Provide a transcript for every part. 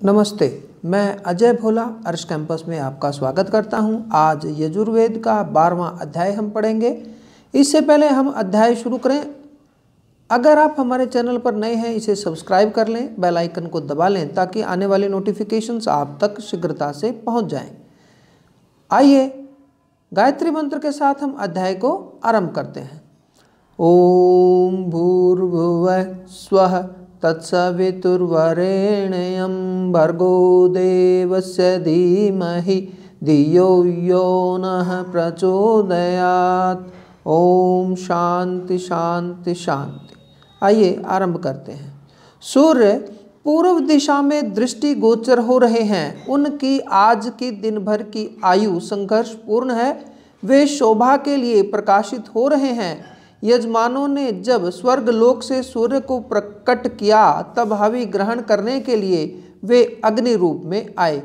नमस्ते, मैं अजय भोला, अर्श कैंपस में आपका स्वागत करता हूँ। आज यजुर्वेद का बारहवां अध्याय हम पढ़ेंगे इससे पहले हम अध्याय शुरू करें अगर आप हमारे चैनल पर नए हैं, इसे सब्सक्राइब कर लें, बेल आइकन को दबा लें, ताकि आने वाले नोटिफिकेशंस आप तक शीघ्रता से पहुँच जाएँ। आइए, गायत्री मंत्र के साथ हम अध्याय को आरंभ करते हैं ओम भूर्भुव स्वः तत्सवितुर्वरेण्यं भर्गो देवस्य धीमहि धियो यो नः प्रचोदयात्। ओम शांति शांति शांति आइए आरंभ करते हैं। सूर्य पूर्व दिशा में दृष्टि गोचर हो रहे हैं। उनकी आज की दिन भर की आयु संघर्ष पूर्ण है। वे शोभा के लिए प्रकाशित हो रहे हैं। यजमानों ने जब स्वर्ग लोक से सूर्य को प्रकट किया तब हवि ग्रहण करने के लिए वे अग्नि रूप में आए।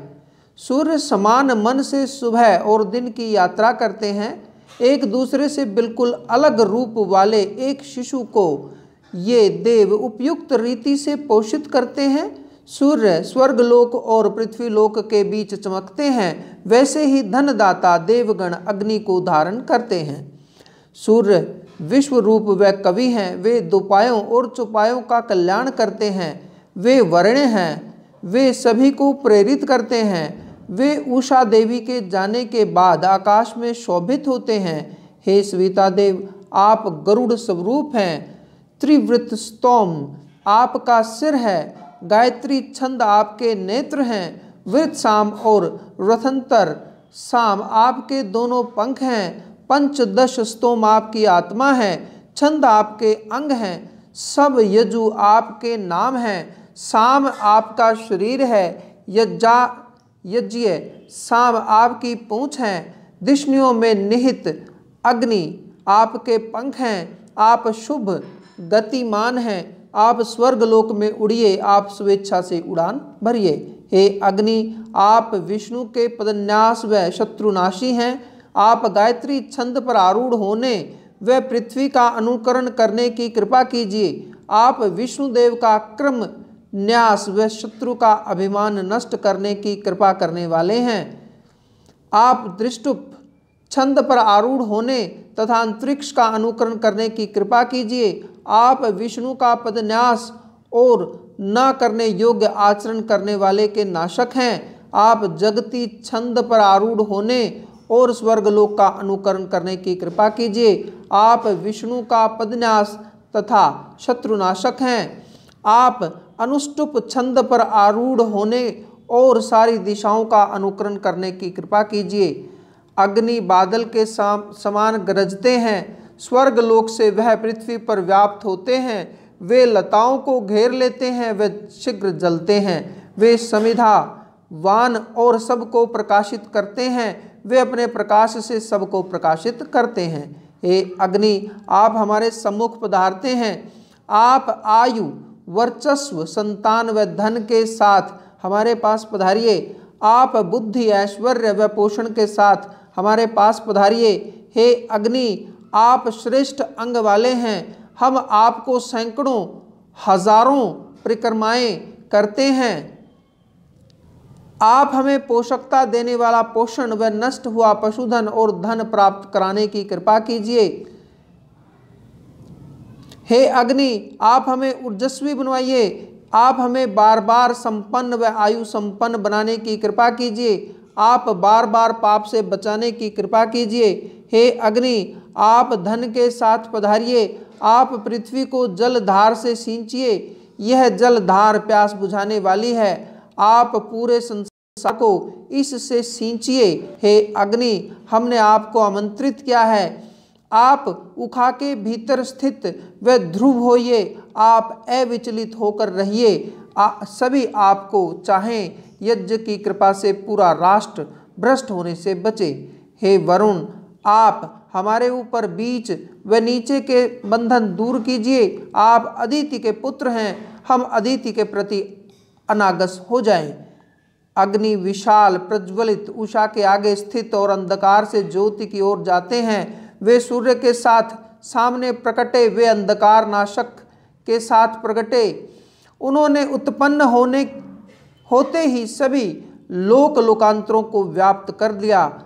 सूर्य समान मन से सुबह और दिन की यात्रा करते हैं। एक दूसरे से बिल्कुल अलग रूप वाले एक शिशु को ये देव उपयुक्त रीति से पोषित करते हैं। सूर्य स्वर्गलोक और पृथ्वीलोक के बीच चमकते हैं। वैसे ही धनदाता देवगण अग्नि को धारण करते हैं। सूर्य विश्व रूप व कवि हैं, वे दुपायों और चुपायों का कल्याण करते हैं, वे वर्ण हैं, वे सभी को प्रेरित करते हैं, वे उषा देवी के जाने के बाद आकाश में शोभित होते हैं। हे सविता देव, आप गरुड़ स्वरूप हैं त्रिवृत स्तोम आपका सिर है, गायत्री छंद आपके नेत्र हैं वृत शाम और रथंतर शाम आपके दोनों पंख हैं पंचदश स्तोम आपकी आत्मा है, छंद आपके अंग हैं, सब यजु आपके नाम हैं शाम आपका शरीर है, यज्जा, यज्ञ शाम आपकी पूँछ है दिशनियों में निहित अग्नि आपके पंख हैं, आप शुभ गतिमान हैं, आप स्वर्गलोक में उड़िए, आप स्वेच्छा से उड़ान भरिए। हे अग्नि, आप विष्णु के पदन्यास व शत्रुनाशी हैं आप गायत्री छंद पर आरूढ़ होने व पृथ्वी का अनुकरण करने की कृपा कीजिए। आप विष्णुदेव का क्रम, न्यास व शत्रु का अभिमान नष्ट करने की कृपा करने वाले हैं। आप दृष्टुप, छंद पर आरूढ़ होने तथा अंतरिक्ष का अनुकरण करने की कृपा कीजिए। आप विष्णु का पदन्यास और न करने योग्य आचरण करने वाले के नाशक हैं। आप जगती छंद पर आरूढ़ होने और स्वर्गलोक का अनुकरण करने की कृपा कीजिए। आप विष्णु का पदन्यास तथा शत्रुनाशक हैं। आप अनुष्टुप छंद पर आरूढ़ होने और सारी दिशाओं का अनुकरण करने की कृपा कीजिए। अग्नि बादल के समान गरजते हैं। स्वर्ग लोक से वह पृथ्वी पर व्याप्त होते हैं। वे लताओं को घेर लेते हैं। वे शीघ्र जलते हैं। वे समिधा, वान और सबको प्रकाशित करते हैं। वे अपने प्रकाश से सबको प्रकाशित करते हैं। हे अग्नि, आप हमारे सम्मुख पधारते हैं। आप आयु, वर्चस्व, संतान व धन के साथ हमारे पास पधारिए। आप बुद्धि, ऐश्वर्य व पोषण के साथ हमारे पास पधारिए। हे अग्नि, आप श्रेष्ठ अंग वाले हैं। हम आपको सैकड़ों, हज़ारों परिक्रमाएँ करते हैं। आप हमें पोषकता देने वाला पोषण व नष्ट हुआ पशुधन और धन प्राप्त कराने की कृपा कीजिए। हे अग्नि, आप हमें ऊर्जस्वी बनवाइए। आप हमें बार बार संपन्न व आयु संपन्न बनाने की कृपा कीजिए। आप बार बार पाप से बचाने की कृपा कीजिए। हे अग्नि, आप धन के साथ पधारिए। आप पृथ्वी को जल धार से सींचिए। यह जल धार प्यास बुझाने वाली है। आप पूरे संसार को इससे सींचिए। हे अग्नि, हमने आपको आमंत्रित किया है। आप उखा के भीतर स्थित व ध्रुव होइए। आप अविचलित होकर रहिए। सभी आपको चाहें। यज्ञ की कृपा से पूरा राष्ट्र भ्रष्ट होने से बचे। हे वरुण, आप हमारे ऊपर बीच व नीचे के बंधन दूर कीजिए। आप अदिति के पुत्र हैं। हम अदिति के प्रति अनागस हो जाएँ। अग्नि विशाल प्रज्वलित उषा के आगे स्थित और अंधकार से ज्योति की ओर जाते हैं। वे सूर्य के साथ सामने प्रकटे, वे अंधकार नाशक के साथ प्रकटे। उन्होंने उत्पन्न होने, होते ही सभी लोक लोकांतरों को व्याप्त कर दिया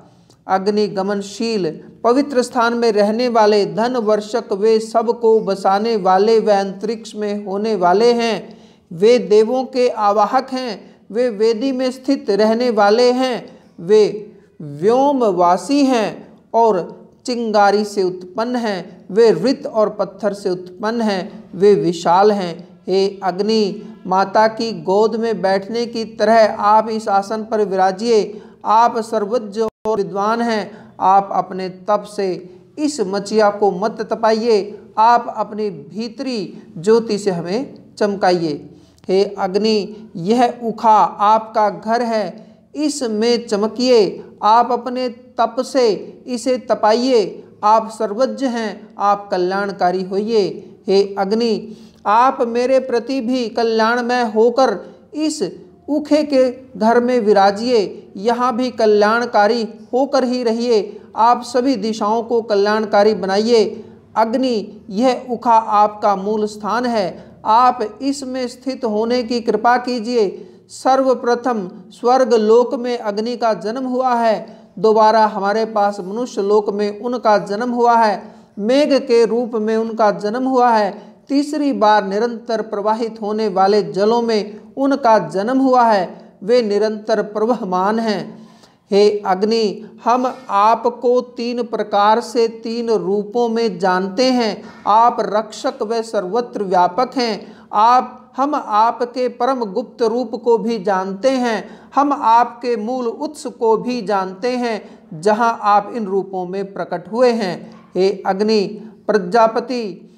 अग्नि गमनशील, पवित्र स्थान में रहने वाले धन वर्षक वे सबको बसाने वाले, व अंतरिक्ष में होने वाले हैं। वे देवों के आवाहक हैं। वे वेदी में स्थित रहने वाले हैं। वे व्योमवासी हैं और चिंगारी से उत्पन्न हैं। वे रित और पत्थर से उत्पन्न हैं। वे विशाल हैं। हे अग्नि, माता की गोद में बैठने की तरह आप इस आसन पर विराजिए। आप सर्वज्ञ और विद्वान हैं। आप अपने तप से इस मचिया को मत तपाइए। आप अपनी भीतरी ज्योति से हमें चमकाइए। हे अग्नि, यह उखा आपका घर है। इसमें चमकिए, आप अपने तप से इसे तपाइए। आप सर्वज्ञ हैं, आप कल्याणकारी होइए। हे अग्नि, आप मेरे प्रति भी कल्याणमय होकर इस उखे के घर में विराजिए। यहाँ भी कल्याणकारी होकर ही रहिए। आप सभी दिशाओं को कल्याणकारी बनाइए। अग्नि, यह उखा आपका मूल स्थान है। आप इसमें स्थित होने की कृपा कीजिए। सर्वप्रथम स्वर्ग लोक में अग्नि का जन्म हुआ है। दोबारा हमारे पास मनुष्य लोक में उनका जन्म हुआ है। मेघ के रूप में उनका जन्म हुआ है। तीसरी बार निरंतर प्रवाहित होने वाले जलों में उनका जन्म हुआ है। वे निरंतर प्रवहमान हैं। हे अग्नि, हम आपको तीन प्रकार से तीन रूपों में जानते हैं। आप रक्षक व सर्वत्र व्यापक हैं। आप, हम आपके परम गुप्त रूप को भी जानते हैं। हम आपके मूल उत्स को भी जानते हैं, जहाँ आप इन रूपों में प्रकट हुए हैं। हे अग्नि, प्रजापति,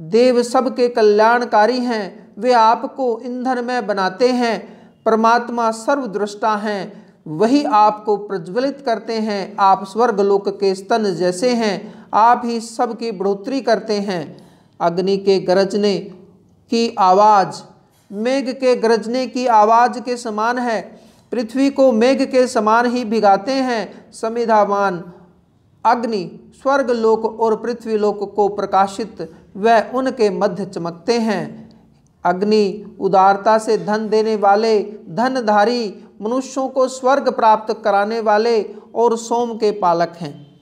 देव सबके कल्याणकारी हैं। वे आपको ईंधन में बनाते हैं। परमात्मा सर्वदृष्टा हैं। वही आपको प्रज्वलित करते हैं। आप स्वर्गलोक के स्तन जैसे हैं। आप ही सबकी बढ़ोतरी करते हैं। अग्नि के गरजने की आवाज़, मेघ के गरजने की आवाज़ के समान है। पृथ्वी को मेघ के समान ही भिगाते हैं। समिधावान अग्नि स्वर्ग लोक और पृथ्वी लोक को प्रकाशित व उनके मध्य चमकते हैं। अग्नि उदारता से धन देने वाले, धनधारी मनुष्यों को स्वर्ग प्राप्त कराने वाले और सोम के पालक हैं।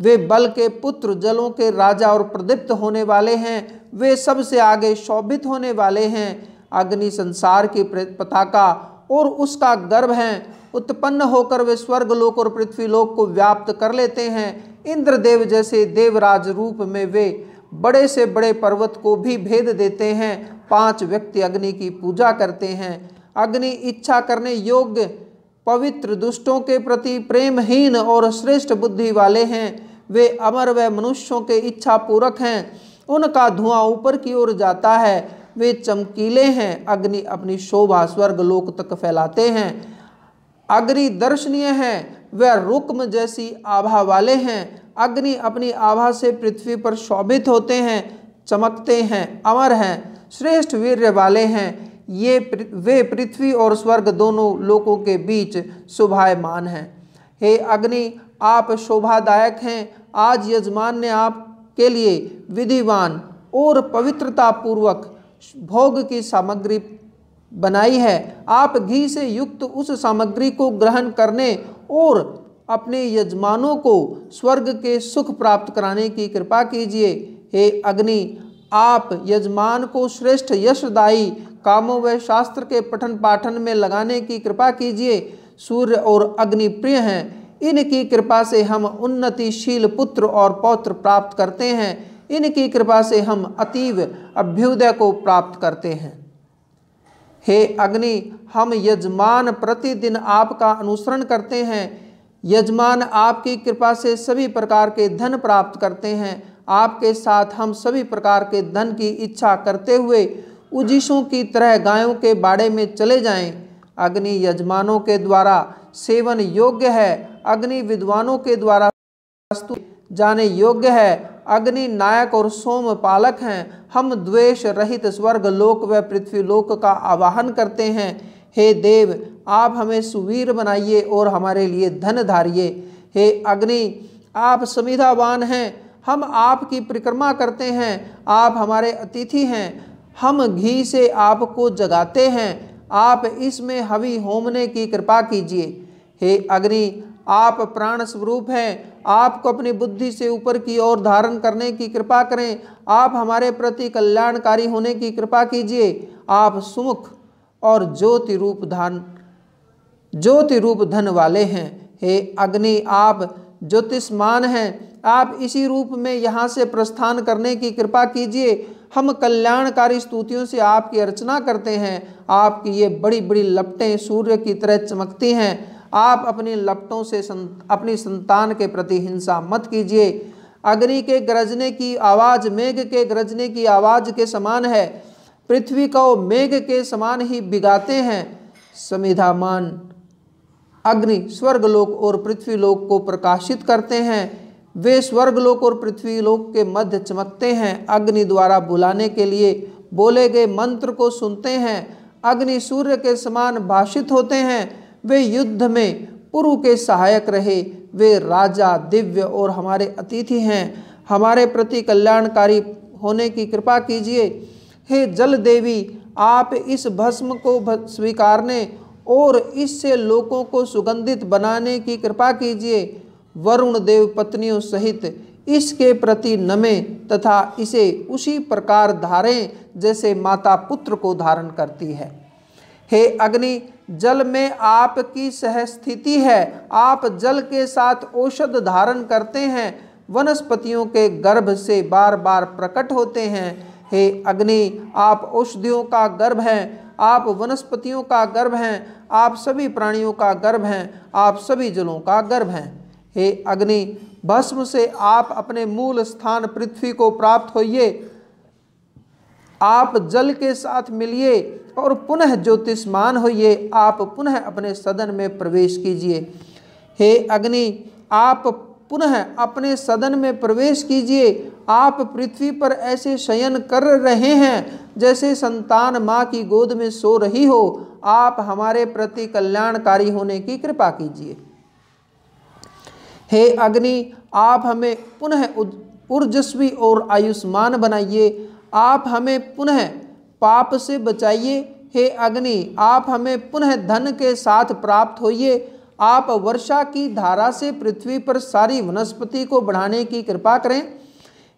वे बल के पुत्र, जलों के राजा और प्रदीप्त होने वाले हैं। वे सबसे आगे शोभित होने वाले हैं। अग्नि संसार की पताका और उसका गर्भ हैं। उत्पन्न होकर वे स्वर्ग लोक और पृथ्वी लोक को व्याप्त कर लेते हैं। इंद्रदेव जैसे देवराज रूप में वे बड़े से बड़े पर्वत को भी भेद देते हैं। पाँच व्यक्ति अग्नि की पूजा करते हैं। अग्नि इच्छा करने योग्य पवित्र दुष्टों के प्रति प्रेमहीन और श्रेष्ठ बुद्धि वाले हैं। वे अमर व मनुष्यों के इच्छा पूरक हैं। उनका धुआँ ऊपर की ओर जाता है। वे चमकीले हैं। अग्नि अपनी शोभा स्वर्ग लोक तक फैलाते हैं। अग्नि दर्शनीय हैं। वह रुक्म जैसी आभा वाले हैं। अग्नि अपनी आभा से पृथ्वी पर शोभित होते हैं। चमकते हैं। अमर हैं। श्रेष्ठ वीर्य वाले हैं। ये वे पृथ्वी और स्वर्ग दोनों लोकों के बीच शोभायमान हैं। हे अग्नि, आप शोभादायक हैं। आज यजमान ने आपके लिए विधिवान और पवित्रता पूर्वक भोग की सामग्री बनाई है। आप घी से युक्त उस सामग्री को ग्रहण करने और अपने यजमानों को स्वर्ग के सुख प्राप्त कराने की कृपा कीजिए। हे अग्नि आप यजमान को श्रेष्ठ यशदायी कामों व शास्त्र के पठन पाठन में लगाने की कृपा कीजिए। सूर्य और अग्नि प्रिय हैं। इनकी कृपा से हम उन्नतिशील पुत्र और पौत्र प्राप्त करते हैं। इनकी कृपा से हम अतीव अभ्युदय को प्राप्त करते हैं। हे अग्नि, हम यजमान प्रतिदिन आपका अनुसरण करते हैं। यजमान आपकी कृपा से सभी प्रकार के धन प्राप्त करते हैं। आपके साथ हम सभी प्रकार के धन की इच्छा करते हुए उजिशों की तरह गायों के बाड़े में चले जाएँ। अग्नि यजमानों के द्वारा सेवन योग्य है। अग्नि विद्वानों के द्वारा जाने योग्य है। अग्नि नायक और सोम पालक हैं। हम द्वेष रहित स्वर्ग लोक व पृथ्वी लोक का आवाहन करते हैं। हे देव, आप हमें सुवीर बनाइए और हमारे लिए धन धारिए। हे अग्नि, आप समिधावान हैं। हम आपकी परिक्रमा करते हैं, आप हमारे अतिथि हैं, हम घी से आपको जगाते हैं, आप इसमें हवि होमने की कृपा कीजिए। हे अग्नि, आप प्राण स्वरूप हैं, आपको अपनी बुद्धि से ऊपर की ओर धारण करने की कृपा करें, आप हमारे प्रति कल्याणकारी होने की कृपा कीजिए। आप सुमुख और ज्योति रूप धान ज्योति रूप धन वाले हैं। हे अग्नि, आप ज्योतिषमान हैं आप इसी रूप में यहाँ से प्रस्थान करने की कृपा कीजिए। हम कल्याणकारी स्तुतियों से आपकी अर्चना करते हैं। आपकी ये बड़ी बड़ी लपटें सूर्य की तरह चमकती हैं। आप अपनी लपटों से संत, अपनी संतान के प्रति हिंसा मत कीजिए। अग्नि के गरजने की आवाज़ मेघ के गरजने की आवाज़ के समान है। पृथ्वी को मेघ के समान ही बिगाते हैं। समिधामान अग्नि स्वर्गलोक और पृथ्वीलोक को प्रकाशित करते हैं। वे स्वर्गलोक और पृथ्वीलोक के मध्य चमकते हैं। अग्नि द्वारा बुलाने के लिए बोले गए मंत्र को सुनते हैं। अग्नि सूर्य के समान भाषित होते हैं। वे युद्ध में पूर्व के सहायक रहे। वे राजा, दिव्य और हमारे अतिथि हैं। हमारे प्रति कल्याणकारी होने की कृपा कीजिए। हे जल देवी आप इस भस्म को स्वीकारने और इससे लोगों को सुगंधित बनाने की कृपा कीजिए। वरुण देव पत्नियों सहित इसके प्रति नमे तथा इसे उसी प्रकार धारें जैसे माता पुत्र को धारण करती है। हे अग्नि, जल में आपकी सहस्थिति है। आप जल के साथ औषध धारण करते हैं। वनस्पतियों के गर्भ से बार बार प्रकट होते हैं। हे अग्नि, आप औषधियों का गर्भ हैं। आप वनस्पतियों का गर्भ हैं। आप सभी प्राणियों का गर्भ हैं। आप सभी जलों का गर्भ हैं। हे अग्नि, भस्म से आप अपने मूल स्थान पृथ्वी को प्राप्त होइए। आप जल के साथ मिलिए और पुनः ज्योतिषमान होइए। आप पुनः अपने सदन में प्रवेश कीजिए। हे अग्नि, आप पुनः अपने सदन में प्रवेश कीजिए। आप पृथ्वी पर ऐसे शयन कर रहे हैं जैसे संतान माँ की गोद में सो रही हो। आप हमारे प्रति कल्याणकारी होने की कृपा कीजिए। हे अग्नि, आप हमें पुनः ऊर्जस्वी और आयुष्मान बनाइए। आप हमें पुनः पाप से बचाइए। हे अग्नि, आप हमें पुनः धन के साथ प्राप्त होइए। आप वर्षा की धारा से पृथ्वी पर सारी वनस्पति को बढ़ाने की कृपा करें।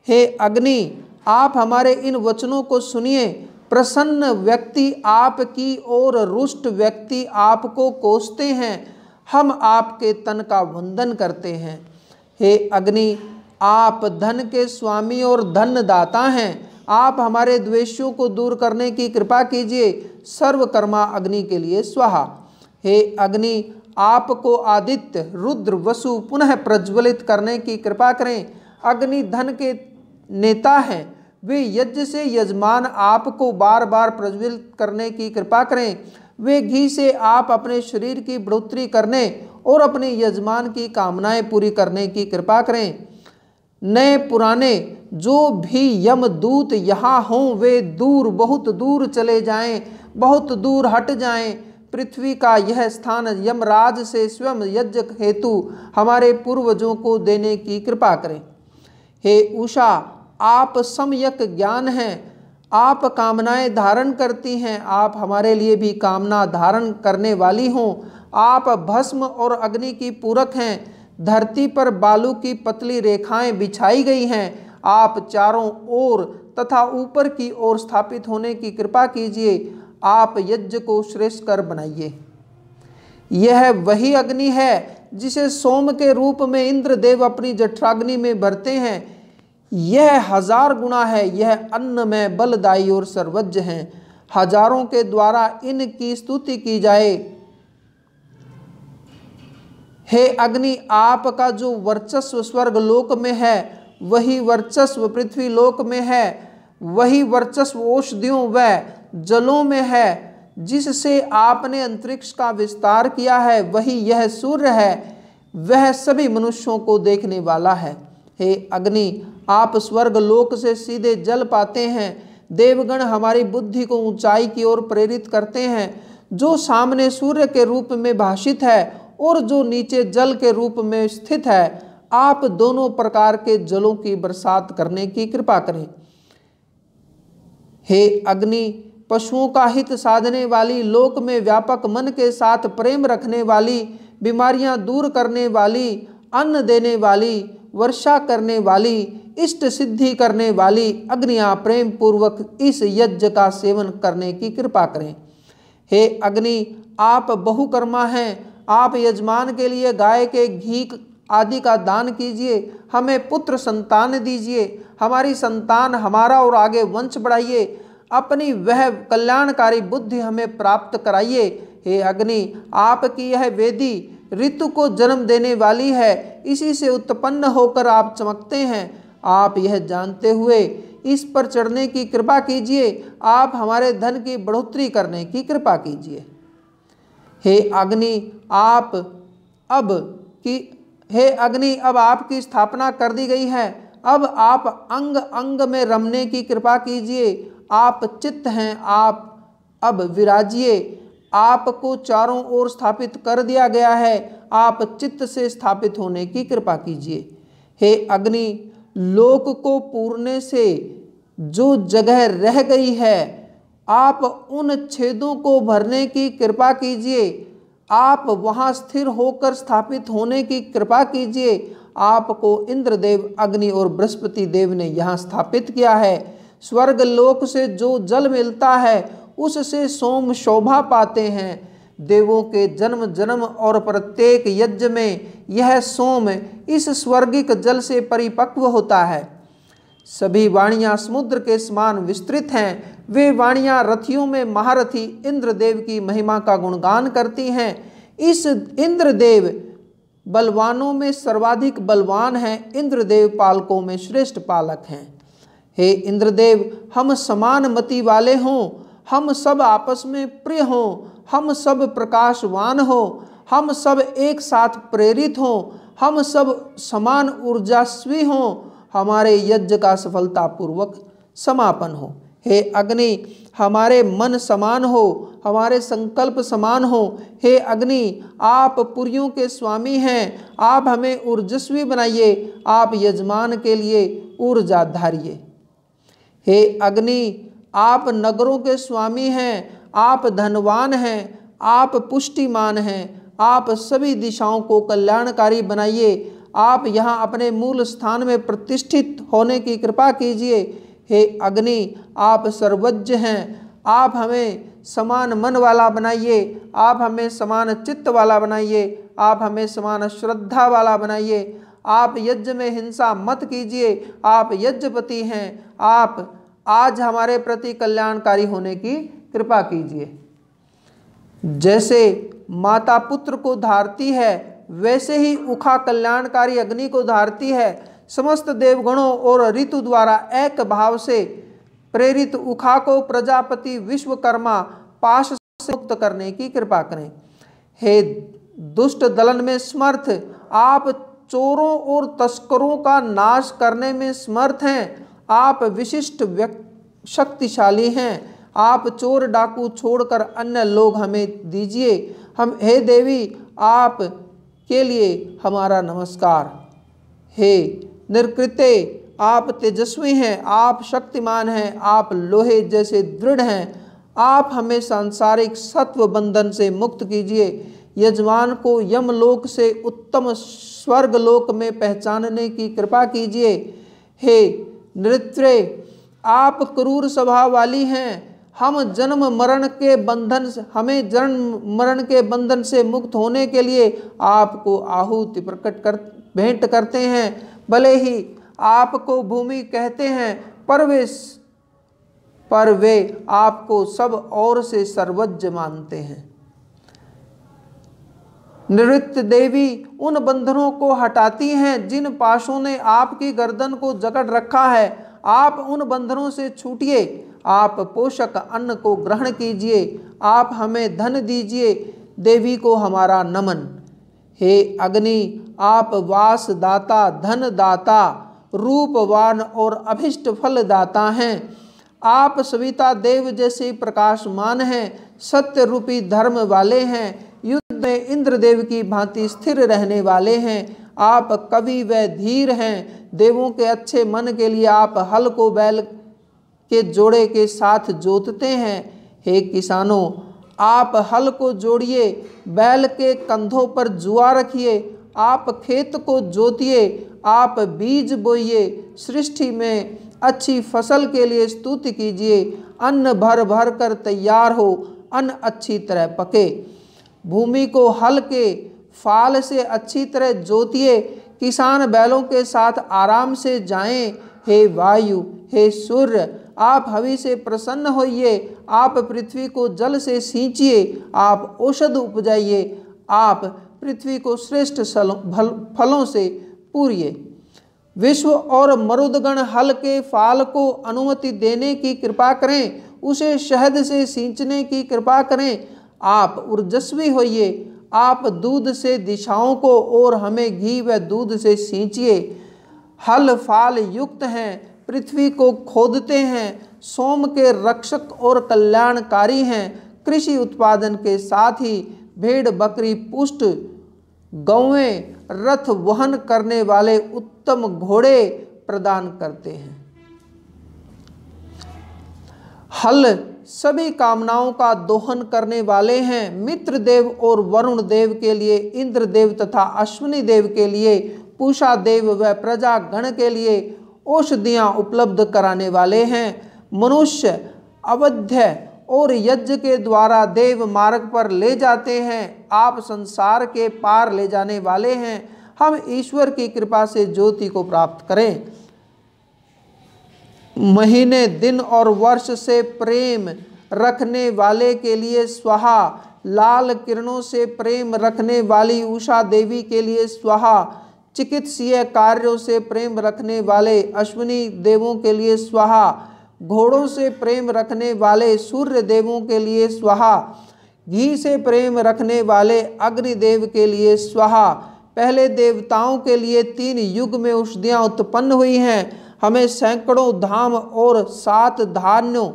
हे अग्नि, आप हमारे इन वचनों को सुनिए। प्रसन्न व्यक्ति आपकी और रुष्ट व्यक्ति आपको कोसते हैं। हम आपके तन का वंदन करते हैं। हे अग्नि, आप धन के स्वामी और धन दाता हैं। आप हमारे द्वेषों को दूर करने की कृपा कीजिए। सर्वकर्मा अग्नि के लिए स्वाहा। हे अग्नि, आपको आदित्य, रुद्र, वसु पुनः प्रज्वलित करने की कृपा करें। अग्नि धन के नेता हैं। वे यज्ञ से यजमान आपको बार बार प्रज्वलित करने की कृपा करें। वे घी से आप अपने शरीर की बढ़ोतरी करने और अपने यजमान की कामनाएँ पूरी करने की कृपा करें। नए पुराने जो भी यमदूत यहाँ हों, वे दूर, बहुत दूर चले जाएँ, बहुत दूर हट जाएँ। पृथ्वी का यह स्थान यमराज से स्वयं यज्ञ हेतु हमारे पूर्वजों को देने की कृपा करें। हे उषा, आप समयक ज्ञान हैं आप कामनाएँ धारण करती हैं, आप हमारे लिए भी कामना धारण करने वाली हों। आप भस्म और अग्नि की पूरक हैं, धरती पर बालू की पतली रेखाएँ बिछाई गई हैं। आप चारों ओर तथा ऊपर की ओर स्थापित होने की कृपा कीजिए। आप यज्ञ को श्रेष्ठ कर बनाइए। यह वही अग्नि है जिसे सोम के रूप में इंद्रदेव अपनी जठराग्नि में भरते हैं। यह हज़ार गुना है, यह अन्न में बलदायी और सर्वज्ञ है। हज़ारों के द्वारा इनकी स्तुति की जाए। हे अग्नि, आपका जो वर्चस्व स्वर्ग लोक में है, वही वर्चस्व पृथ्वी लोक में है, वही वर्चस्व औषधियों व जलों में है, जिससे आपने अंतरिक्ष का विस्तार किया है, वही यह सूर्य है, वह सभी मनुष्यों को देखने वाला है। हे अग्नि आप स्वर्ग लोक से सीधे जल पाते हैं। देवगण हमारी बुद्धि को ऊंचाई की ओर प्रेरित करते हैं। जो सामने सूर्य के रूप में भाषित है और जो नीचे जल के रूप में स्थित है, आप दोनों प्रकार के जलों की बरसात करने की कृपा करें। हे अग्नि, पशुओं का हित साधने वाली, लोक में व्यापक मन के साथ प्रेम रखने वाली, बीमारियाँ दूर करने वाली, अन्न देने वाली वर्षा करने वाली, इष्ट सिद्धि करने वाली अग्नियाँ प्रेम पूर्वक इस यज्ञ का सेवन करने की कृपा करें। हे अग्नि, आप बहुकर्मा हैं। आप यजमान के लिए गाय के घी आदि का दान कीजिए। हमें पुत्र संतान दीजिए। हमारी संतान हमारा और आगे वंश बढ़ाइए। अपनी वह कल्याणकारी बुद्धि हमें प्राप्त कराइए। हे अग्नि, आपकी यह वेदी ऋतु को जन्म देने वाली है। इसी से उत्पन्न होकर आप चमकते हैं। आप यह जानते हुए इस पर चढ़ने की कृपा कीजिए। आप हमारे धन की बढ़ोतरी करने की कृपा कीजिए। हे अग्नि, आप अब की, हे अग्नि, अब आपकी स्थापना कर दी गई है। अब आप अंग अंग में रमने की कृपा कीजिए। आप चित्त हैं, आप अब विराजिए। आपको चारों ओर स्थापित कर दिया गया है। आप चित्त से स्थापित होने की कृपा कीजिए। हे अग्नि, लोक को पूरने से जो जगह रह गई है, आप उन छेदों को भरने की कृपा कीजिए। आप वहाँ स्थिर होकर स्थापित होने की कृपा कीजिए। आपको इंद्रदेव, अग्नि और बृहस्पति देव ने यहाँ स्थापित किया है। स्वर्ग लोक से जो जल मिलता है उससे सोम शोभा पाते हैं। देवों के जन्म जन्म और प्रत्येक यज्ञ में यह सोम इस स्वर्गिक जल से परिपक्व होता है। सभी वाणियाँ समुद्र के समान विस्तृत हैं। वे वाणियाँ रथियों में महारथी इंद्रदेव की महिमा का गुणगान करती हैं। इस इंद्रदेव बलवानों में सर्वाधिक बलवान हैं। इंद्रदेव पालकों में श्रेष्ठ पालक हैं। हे इंद्रदेव, हम समान मति वाले हों। हम सब आपस में प्रिय हों, हम सब प्रकाशवान हो, हम सब एक साथ प्रेरित हों, हम सब समान ऊर्जास्वी हों, हमारे यज्ञ का सफलतापूर्वक समापन हो। हे अग्नि, हमारे मन समान हो, हमारे संकल्प समान हो। हे अग्नि, आप पुरियों के स्वामी हैं, आप हमें ऊर्जस्वी बनाइए, आप यजमान के लिए ऊर्जा धारिए हे अग्नि आप नगरों के स्वामी हैं, आप धनवान हैं, आप पुष्टिमान हैं, आप सभी दिशाओं को कल्याणकारी बनाइए, आप यहाँ अपने मूल स्थान में प्रतिष्ठित होने की कृपा कीजिए। हे अग्नि, आप सर्वज्ञ हैं, आप हमें समान मन वाला बनाइए, आप हमें समान चित्त वाला बनाइए, आप हमें समान श्रद्धा वाला बनाइए। आप यज्ञ में हिंसा मत कीजिए, आप यज्ञपति हैं, आप आज हमारे प्रति कल्याणकारी होने की कृपा कीजिए। जैसे माता पुत्र को धारती है, वैसे ही उखा कल्याणकारी अग्नि को धारती है। समस्त देवगणों और ऋतु द्वारा एक भाव से प्रेरित उखा को प्रजापति विश्वकर्मा पाश से मुक्त करने की कृपा करें। हे दुष्ट दलन में समर्थ, आप चोरों और तस्करों का नाश करने में समर्थ हैं। आप विशिष्ट व्यक्ति शक्तिशाली हैं। आप चोर डाकू छोड़कर अन्य लोग हमें दीजिए। हम, हे देवी, आप के लिए हमारा नमस्कार। हे निर्कृत्य आप तेजस्वी हैं, आप शक्तिमान हैं, आप लोहे जैसे दृढ़ हैं। आप हमें सांसारिक सत्व बंधन से मुक्त कीजिए। यजमान को यमलोक से उत्तम स्वर्ग लोक में पहचानने की कृपा कीजिए। हे नृत्य आप क्रूर स्वभाव वाली हैं। हम जन्म मरण के बंधन हमें जन्म मरण के बंधन से मुक्त होने के लिए आपको आहुति प्रकट कर, भेंट करते हैं। भले ही आपको भूमि कहते हैं, पर वे पर वे आपको सब और से सर्वज्ञ मानते हैं। नृत्य देवी उन बंधनों को हटाती हैं जिन पाशों ने आपकी गर्दन को जकड़ रखा है। आप उन बंधनों से छूटिए। आप पोषक अन्न को ग्रहण कीजिए। आप हमें धन दीजिए। देवी को हमारा नमन। हे अग्नि, आप वास दाता धन दाता रूपवान और अभिष्ट फल दाता हैं। आप सविता देव जैसे प्रकाशमान हैं। सत्य रूपी धर्म वाले हैं। युद्ध में इंद्रदेव की भांति स्थिर रहने वाले हैं। आप कवि व धीर हैं। देवों के अच्छे मन के लिए आप हल को बैल के जोड़े के साथ जोतते हैं। हे किसानों, आप हल को जोड़िए, बैल के कंधों पर जुआ रखिए, आप खेत को जोतिए, आप बीज बोइए, सृष्टि में अच्छी फ़सल के लिए स्तुति कीजिए, अन्न भर भर कर तैयार हो, अन्न अच्छी तरह पके। भूमि को हल के फाल से अच्छी तरह जोतिए, किसान बैलों के साथ आराम से जाएँ। हे वायु, हे सूर्य, आप हवि से प्रसन्न होइए, आप पृथ्वी को जल से सींचिए, आप औषध उपजाइए, आप पृथ्वी को श्रेष्ठ फलों से पूरिए। विश्व और मरुदगण हल के फाल को अनुमति देने की कृपा करें, उसे शहद से सींचने की कृपा करें आप ऊर्जस्वी होइए। आप दूध से दिशाओं को और हमें घी व दूध से सींचिए। हल फाल युक्त हैं, पृथ्वी को खोदते हैं, सोम के रक्षक और कल्याणकारी हैं। कृषि उत्पादन के साथ ही भेड़, बकरी, पुष्ट, गौवें, रथ वहन करने वाले उत्तम घोड़े प्रदान करते हैं। हल सभी कामनाओं का दोहन करने वाले हैं। मित्र देव और वरुण देव के लिए, इंद्र देव तथा अश्विनी देव के लिए, पूषा देव व प्रजा गण के लिए औषधियाँ उपलब्ध कराने वाले हैं। मनुष्य अवध्य और यज्ञ के द्वारा देव मार्ग पर ले जाते हैं। आप संसार के पार ले जाने वाले हैं। हम ईश्वर की कृपा से ज्योति को प्राप्त करें। महीने, दिन और वर्ष से प्रेम रखने वाले के लिए स्वाहा, लाल किरणों से प्रेम रखने वाली उषा देवी के लिए स्वाहा, चिकित्सीय कार्यों से प्रेम रखने वाले अश्विनी देवों के लिए स्वाहा, घोड़ों से प्रेम रखने वाले सूर्य देवों के लिए स्वाहा, घी से प्रेम रखने वाले अग्निदेव के लिए स्वाहा। पहले देवताओं के लिए तीन युग में औषधियाँ उत्पन्न हुई हैं। हमें सैकड़ों धाम और सात धान्यों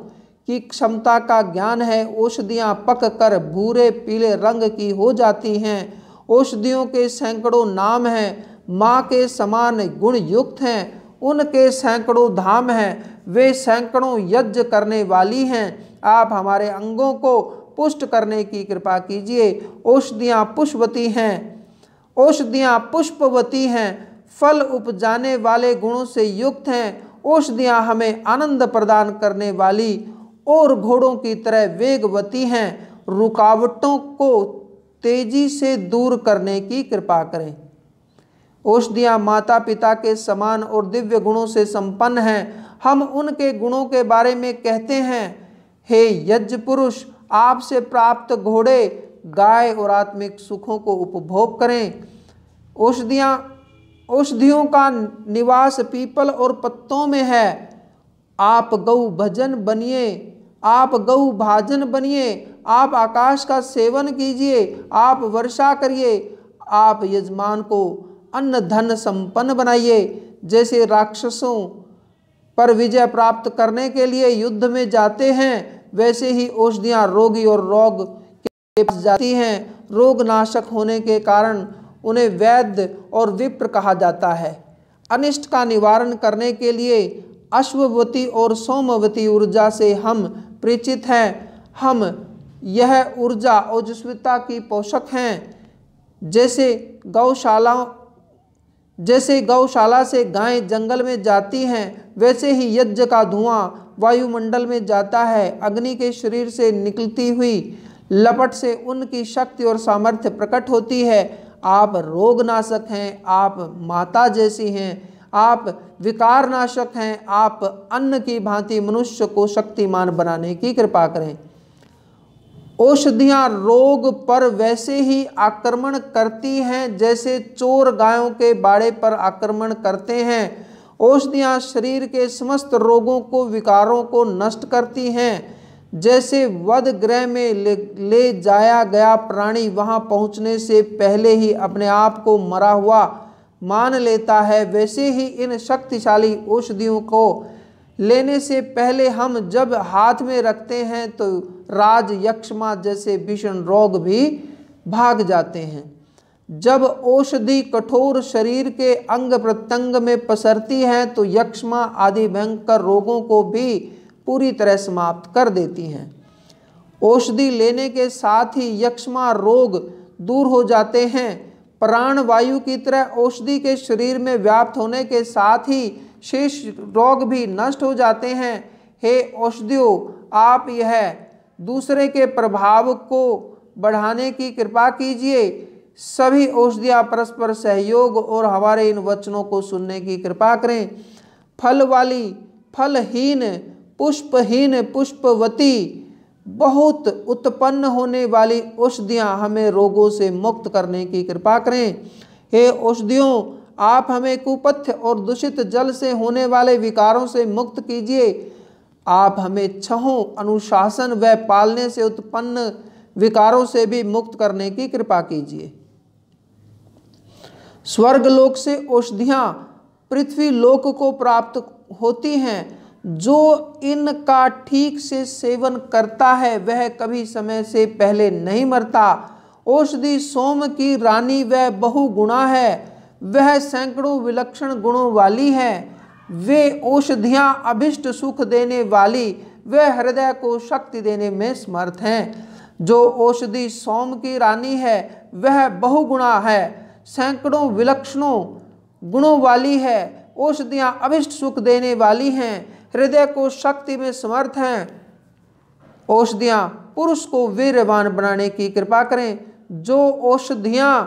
की क्षमता का ज्ञान है। औषधियाँ पक कर भूरे पीले रंग की हो जाती हैं। औषधियों के सैकड़ों नाम हैं। माँ के समान गुण युक्त हैं। उनके सैकड़ों धाम हैं। वे सैकड़ों यज्ञ करने वाली हैं। आप हमारे अंगों को पुष्ट करने की कृपा कीजिए। औषधियाँ पुष्पवती हैं। औषधियाँ पुष्पवती हैं। फल उपजाने वाले गुणों से युक्त हैं। औषधियाँ हमें आनंद प्रदान करने वाली और घोड़ों की तरह वेगवती हैं। रुकावटों को तेज़ी से दूर करने की कृपा करें। औषधियाँ माता पिता के समान और दिव्य गुणों से संपन्न हैं। हम उनके गुणों के बारे में कहते हैं। हे यज्ञ पुरुष आपसे प्राप्त घोड़े, गाय और आत्मिक सुखों को उपभोग करें। औषधियाँ औषधियों का निवास पीपल और पत्तों में है। आप गौ भजन बनिए, आप गौ भाजन बनिए, आप आकाश का सेवन कीजिए, आप वर्षा करिए, आप यजमान को अन्न धन संपन्न बनाइए। जैसे राक्षसों पर विजय प्राप्त करने के लिए युद्ध में जाते हैं, वैसे ही औषधियाँ रोगी और रोग के पास जाती हैं। रोग नाशक होने के कारण उन्हें वैद्य और विप्र कहा जाता है। अनिष्ट का निवारण करने के लिए अश्ववती और सोमवती ऊर्जा से हम परिचित हैं। हम यह ऊर्जा ओजस्विता की पोषक हैं। जैसे गौशाला जैसे गौशाला से गायें जंगल में जाती हैं, वैसे ही यज्ञ का धुआँ वायुमंडल में जाता है। अग्नि के शरीर से निकलती हुई लपट से उनकी शक्ति और सामर्थ्य प्रकट होती है। आप रोग नाशक हैं, आप माता जैसी हैं, आप विकार नाशक हैं, आप अन्न की भांति मनुष्य को शक्तिमान बनाने की कृपा करें। औषधियाँ रोग पर वैसे ही आक्रमण करती हैं, जैसे चोर गायों के बाड़े पर आक्रमण करते हैं। औषधियाँ शरीर के समस्त रोगों को, विकारों को नष्ट करती हैं। जैसे वध ग्रह में ले, ले जाया गया प्राणी वहाँ पहुँचने से पहले ही अपने आप को मरा हुआ मान लेता है वैसे ही इन शक्तिशाली औषधियों को लेने से पहले हम जब हाथ में रखते हैं तो राज यक्षमा जैसे भीषण रोग भी भाग जाते हैं। जब औषधि कठोर शरीर के अंग प्रत्यंग में पसरती है तो यक्षमा आदि भयंकर रोगों को भी पूरी तरह समाप्त कर देती हैं। औषधि लेने के साथ ही यक्षमा रोग दूर हो जाते हैं। प्राण वायु की तरह औषधि के शरीर में व्याप्त होने के साथ ही शेष रोग भी नष्ट हो जाते हैं। हे औषधियों, आप यह दूसरे के प्रभाव को बढ़ाने की कृपा कीजिए। सभी औषधियाँ परस्पर सहयोग और हमारे इन वचनों को सुनने की कृपा करें। फल वाली, फलहीन पुष्पहीन पुष्पवती, बहुत उत्पन्न होने वाली औषधियाँ हमें रोगों से मुक्त करने की कृपा करें। हे औषधियों, आप हमें कुपथ्य और दूषित जल से होने वाले विकारों से मुक्त कीजिए। आप हमें छहों अनुशासन व पालने से उत्पन्न विकारों से भी मुक्त करने की कृपा कीजिए। स्वर्ग लोक से औषधियाँ पृथ्वी लोक को प्राप्त होती हैं। जो इनका ठीक से सेवन करता है, वह कभी समय से पहले नहीं मरता। औषधि सोम की रानी वह बहुगुणा है, वह सैकड़ों विलक्षण गुणों वाली है। वे औषधियाँ अभिष्ट सुख देने वाली वे हृदय को शक्ति देने में समर्थ हैं। जो औषधि सोम की रानी है, वह बहुगुणा है, सैकड़ों विलक्षणों गुणों वाली है, औषधियाँ अभिष्ट सुख देने वाली हैं। हृदय को शक्ति में समर्थ हैं। औषधियाँ पुरुष को वीरवान बनाने की कृपा करें। जो औषधियाँ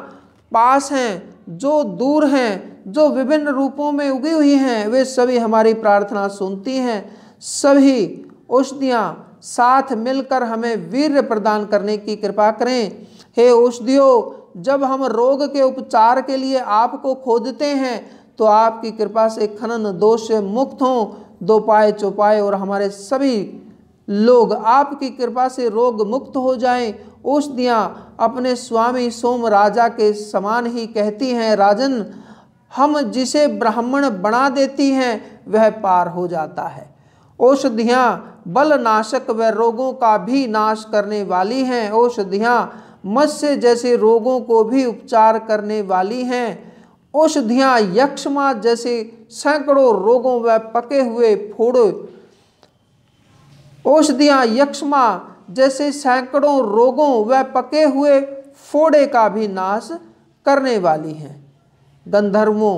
पास हैं, जो दूर हैं, जो विभिन्न रूपों में उगी हुई हैं, वे सभी हमारी प्रार्थना सुनती हैं। सभी औषधियाँ साथ मिलकर हमें वीर प्रदान करने की कृपा करें। हे औषधियों, जब हम रोग के उपचार के लिए आपको खोदते हैं तो आपकी कृपा से खनन दोष से मुक्त हों। दो पाए चौपाए और हमारे सभी लोग आपकी कृपा से रोग मुक्त हो जाएँ। औषधियाँ अपने स्वामी सोम राजा के समान ही कहती हैं, राजन, हम जिसे ब्राह्मण बना देती हैं, वह पार हो जाता है। औषधियाँ बल नाशक व रोगों का भी नाश करने वाली हैं। औषधियाँ मत्स्य जैसे रोगों को भी उपचार करने वाली हैं। औषधियाँ यक्षमा जैसे सैकड़ों रोगों व पके हुए फोड़ो, औषधियाँ, यक्षमा जैसे सैकड़ों रोगों व पके हुए फोड़े का भी नाश करने वाली हैं। गंधर्वों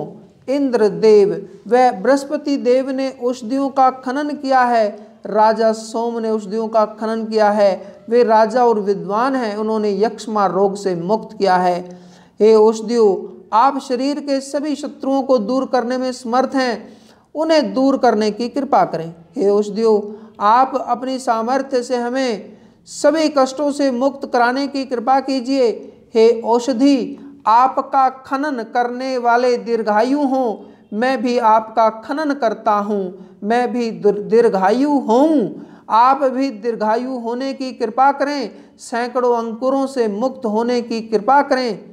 इंद्र देव व बृहस्पति देव ने औषधियों का खनन किया है। राजा सोम ने औषधियों का खनन किया है। वे राजा और विद्वान हैं, उन्होंने यक्षमा रोग से मुक्त किया है। हे औषधियों आप शरीर के सभी शत्रुओं को दूर करने में समर्थ हैं, उन्हें दूर करने की कृपा करें। हे औषधियों, आप अपनी सामर्थ्य से हमें सभी कष्टों से मुक्त कराने की कृपा कीजिए। हे औषधि, आपका खनन करने वाले दीर्घायु हों, मैं भी आपका खनन करता हूँ, मैं भी दीर्घायु हूँ आप भी दीर्घायु होने की कृपा करें, सैकड़ों अंकुरों से मुक्त होने की कृपा करें।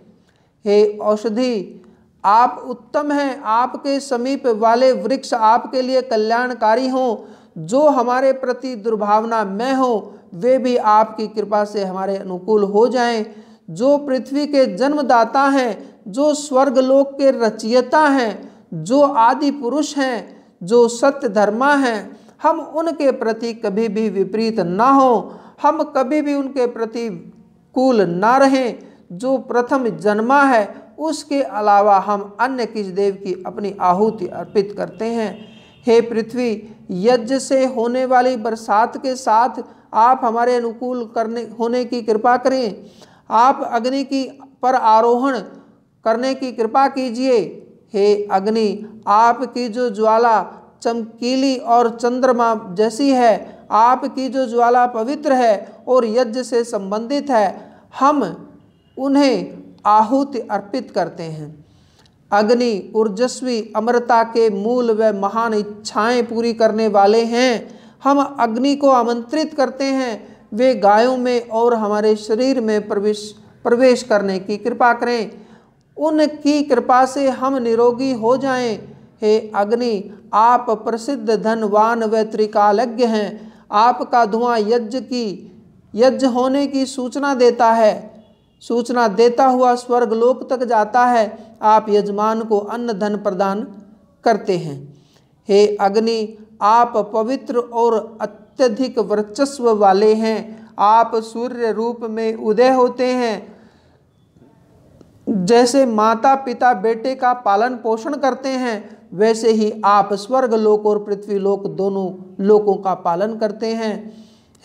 हे औषधि, आप उत्तम हैं, आपके समीप वाले वृक्ष आपके लिए कल्याणकारी हों। जो हमारे प्रति दुर्भावना में हो, वे भी आपकी कृपा से हमारे अनुकूल हो जाएँ। जो पृथ्वी के जन्मदाता हैं, जो स्वर्गलोक के रचयिता हैं, जो आदि पुरुष हैं, जो सत्य धर्मा हैं, हम उनके प्रति कभी भी विपरीत ना हो। हम कभी भी उनके प्रति कूल ना रहें। जो प्रथम जन्मा है, उसके अलावा हम अन्य किस देव की अपनी आहुति अर्पित करते हैं? हे पृथ्वी, यज्ञ से होने वाली बरसात के साथ आप हमारे अनुकूल करने, होने की कृपा करें। आप अग्नि की पर आरोहण करने की कृपा कीजिए। हे अग्नि, आपकी जो ज्वाला चमकीली और चंद्रमा जैसी है, आपकी जो ज्वाला पवित्र है और यज्ञ से संबंधित है, हम उन्हें आहुति अर्पित करते हैं। अग्नि, ऊर्जस्वी, अमरता के मूल व महान इच्छाएँ पूरी करने वाले हैं। हम अग्नि को आमंत्रित करते हैं। वे गायों में और हमारे शरीर में प्रवेश प्रवेश करने की कृपा करें। उनकी कृपा से हम निरोगी हो जाएँ। हे अग्नि, आप प्रसिद्ध धनवान व त्रिकालज्ञ हैं। आपका धुआँ यज्ञ की, यज्ञ होने की सूचना देता है। सूचना देता हुआ स्वर्गलोक तक जाता है, आप यजमान को अन्न धन प्रदान करते हैं। हे अग्नि, आप पवित्र और अत्यधिक वर्चस्व वाले हैं। आप सूर्य रूप में उदय होते हैं। जैसे माता पिता बेटे का पालन पोषण करते हैं, वैसे ही आप स्वर्ग लोक और पृथ्वी लोक दोनों लोकों का पालन करते हैं।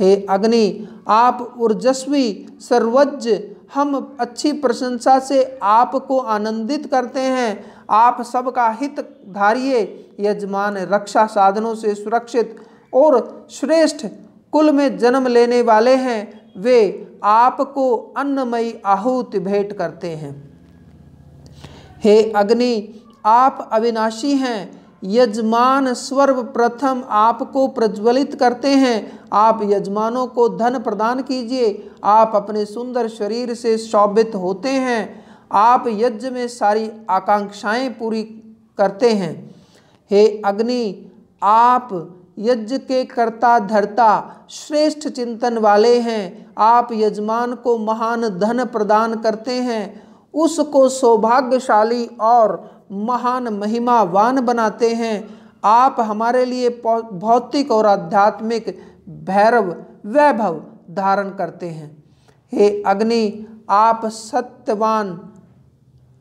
हे अग्नि, आप ऊर्जस्वी सर्वज्ञ हम अच्छी प्रशंसा से आपको आनंदित करते हैं। आप सबका हित धारिये यजमान रक्षा साधनों से सुरक्षित और श्रेष्ठ कुल में जन्म लेने वाले हैं। वे आपको अन्नमयी आहुति भेंट करते हैं। हे अग्नि, आप अविनाशी हैं। यजमान स्वर्व प्रथम आपको प्रज्वलित करते हैं। आप यजमानों को धन प्रदान कीजिए। आप अपने सुंदर शरीर से शोभित होते हैं। आप यज्ञ में सारी आकांक्षाएँ पूरी करते हैं। हे अग्नि, आप यज्ञ के कर्ता धर्ता, श्रेष्ठ चिंतन वाले हैं। आप यजमान को महान धन प्रदान करते हैं। उसको सौभाग्यशाली और महान महिमावान बनाते हैं। आप हमारे लिए भौतिक और आध्यात्मिक भैरव, वैभव धारण करते हैं। हे अग्नि, आप सत्यवान,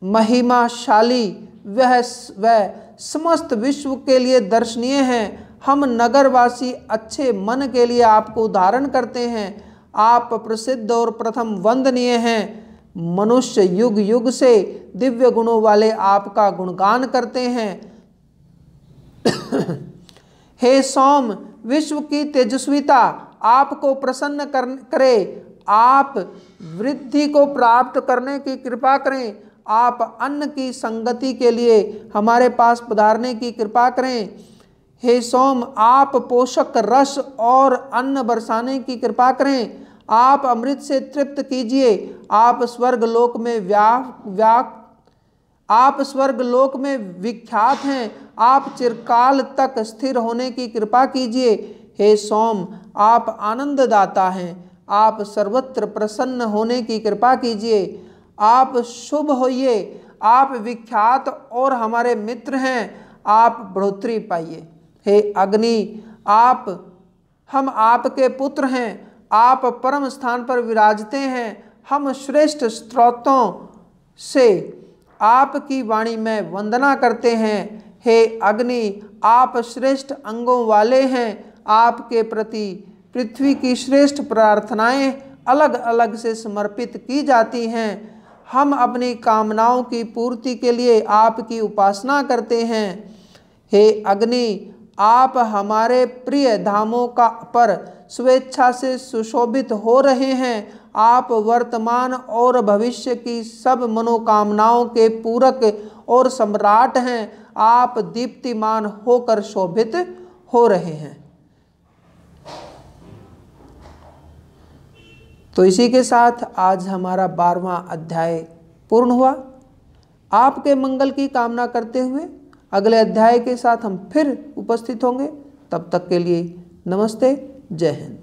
महिमाशाली, वह वह समस्त विश्व के लिए दर्शनीय हैं। हम नगरवासी अच्छे मन के लिए आपको धारण करते हैं। आप प्रसिद्ध और प्रथम वंदनीय हैं। मनुष्य युग युग से दिव्य गुणों वाले आपका गुणगान करते हैं। हे सोम विश्व की तेजस्विता आपको प्रसन्न कर, करे। आप वृद्धि को प्राप्त करने की कृपा करें। आप अन्न की संगति के लिए हमारे पास पधारने की कृपा करें। हे सोम आप पोषक रस और अन्न बरसाने की कृपा करें। आप अमृत से तृप्त कीजिए। आप स्वर्ग लोक में व्या व्या, आप स्वर्ग लोक में विख्यात हैं। आप चिरकाल तक स्थिर होने की कृपा कीजिए। हे सोम, आप आनंददाता हैं। आप सर्वत्र प्रसन्न होने की कृपा कीजिए। आप शुभ होइए। आप विख्यात और हमारे मित्र हैं। आप बढ़ोतरी पाइए। हे अग्नि, आप, हम आपके पुत्र हैं। आप परम स्थान पर विराजते हैं। हम श्रेष्ठ स्त्रोतों से आपकी वाणी में वंदना करते हैं। हे अग्नि, आप श्रेष्ठ अंगों वाले हैं। आपके प्रति पृथ्वी की श्रेष्ठ प्रार्थनाएँ अलग अलग से समर्पित की जाती हैं। हम अपनी कामनाओं की पूर्ति के लिए आपकी उपासना करते हैं। हे अग्नि आप हमारे प्रिय धामों का पर स्वेच्छा से सुशोभित हो रहे हैं। आप वर्तमान और भविष्य की सब मनोकामनाओं के पूरक और सम्राट हैं। आप दीप्तिमान होकर शोभित हो रहे हैं। तो इसी के साथ आज हमारा बारहवा अध्याय पूर्ण हुआ। आपके मंगल की कामना करते हुए अगले अध्याय के साथ हम फिर उपस्थित होंगे। तब तक के लिए नमस्ते, जय हिंद।